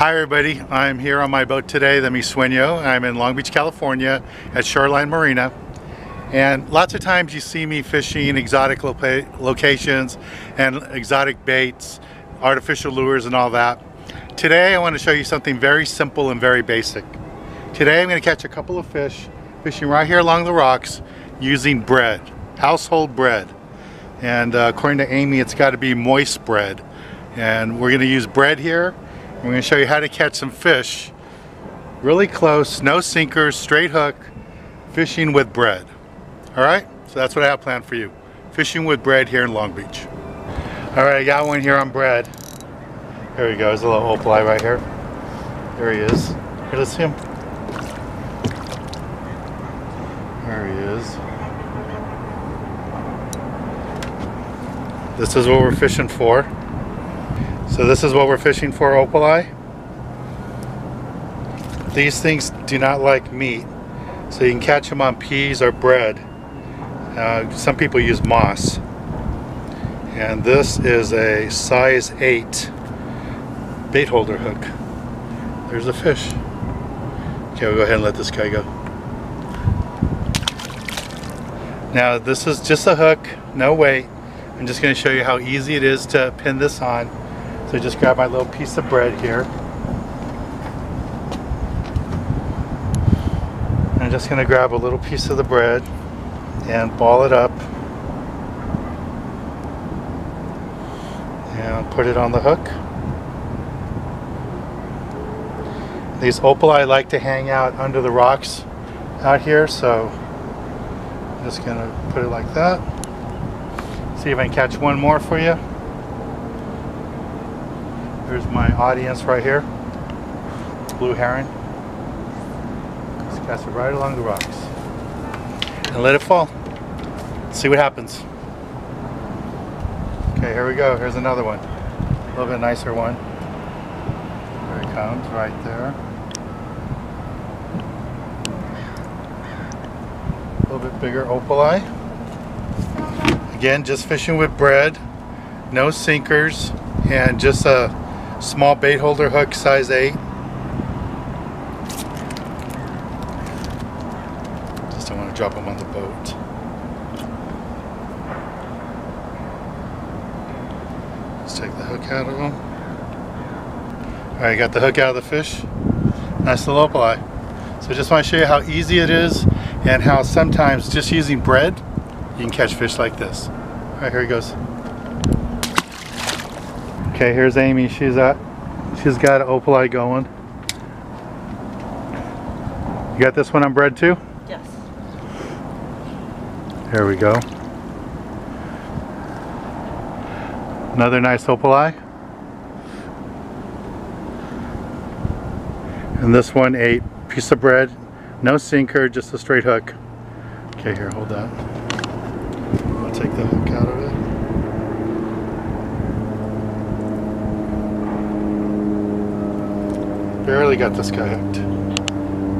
Hi everybody, I'm here on my boat today, the Misueño. I'm in Long Beach, California at Shoreline Marina. And lots of times you see me fishing exotic lo locations and exotic baits, artificial lures and all that. Today I want to show you something very simple and very basic. Today I'm going to catch a couple of fish fishing right here along the rocks using bread, household bread. And uh, according to Amy, it's got to be moist bread. And we're going to use bread here. I'm going to show you how to catch some fish really close, no sinkers, straight hook, fishing with bread. All right, so that's what I have planned for you. Fishing with bread here in Long Beach. All right, I got one here on bread. There he goes, a little opaleye right here. There he is. Here, let's see him. There he is. This is what we're fishing for. So this is what we're fishing for opaleye. These things do not like meat, so you can catch them on peas or bread. Uh, some people use moss. And this is a size 8 bait holder hook. There's a fish. Okay, we'll go ahead and let this guy go. Now this is just a hook, no weight. I'm just going to show you how easy it is to pin this on. So I just grab my little piece of bread here. I'm just going to grab a little piece of the bread and ball it up and put it on the hook. These opaleye like to hang out under the rocks out here so I'm just going to put it like that. See if I can catch one more for you. Here's my audience right here. Blue heron. Just cast it right along the rocks. And let it fall. See what happens. Okay, here we go. Here's another one. A little bit nicer one. There it comes, right there. A little bit bigger opaleye. Again, just fishing with bread. No sinkers. And just a Small bait holder hook, size 8. Just don't want to drop them on the boat. Let's take the hook out of them. Alright, got the hook out of the fish. Nice little opaleye. So just want to show you how easy it is and how sometimes just using bread, you can catch fish like this. Alright, here he goes. Okay, here's Amy. She's at she's got an opaleye going. You got this one on bread too? Yes. There we go. Another nice opaleye. And this one a piece of bread, no sinker, just a straight hook. Okay, here, hold that. I'll take the hook out of it. Barely got this guy hooked.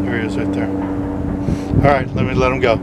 There he is right there. Alright, let me let him go.